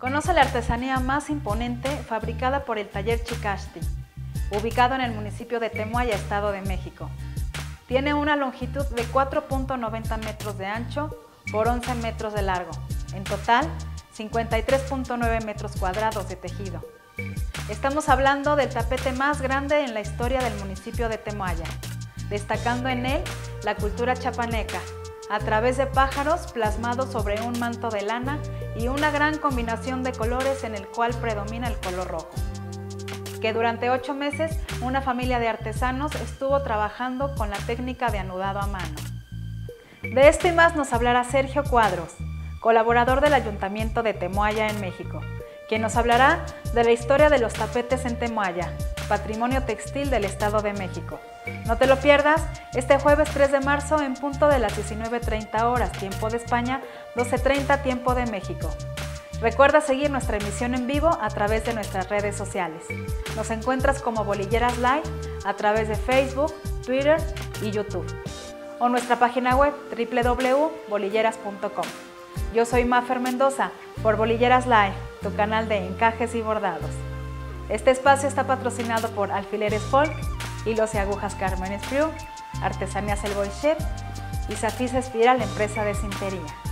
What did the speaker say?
Conoce la artesanía más imponente fabricada por el taller Chicasti, ubicado en el municipio de Temuaya, Estado de México. Tiene una longitud de 4.90 metros de ancho por 11 metros de largo. En total, 53.9 metros cuadrados de tejido. Estamos hablando del tapete más grande en la historia del municipio de Temuaya, destacando en él la cultura chapaneca, a través de pájaros plasmados sobre un manto de lana y una gran combinación de colores en el cual predomina el color rojo. Que durante ocho meses una familia de artesanos estuvo trabajando con la técnica de anudado a mano. De esto y más nos hablará Sergio Cuadros, colaborador del Ayuntamiento de Temoaya en México, quien nos hablará de la historia de los tapetes en Temoaya, patrimonio textil del Estado de México. No te lo pierdas este jueves 3 de marzo en punto de las 19.30 horas, tiempo de España, 12.30 tiempo de México. Recuerda seguir nuestra emisión en vivo a través de nuestras redes sociales. Nos encuentras como Bolilleras Live a través de Facebook, Twitter y YouTube. O nuestra página web www.bolilleras.com. Yo soy Mafer Mendoza por Bolilleras Live, tu canal de encajes y bordados. Este espacio está patrocinado por Alfileres Folk, Hilos y Agujas Carmen Espriu, Artesanías El Boy y Safis Espiral, empresa de cintería.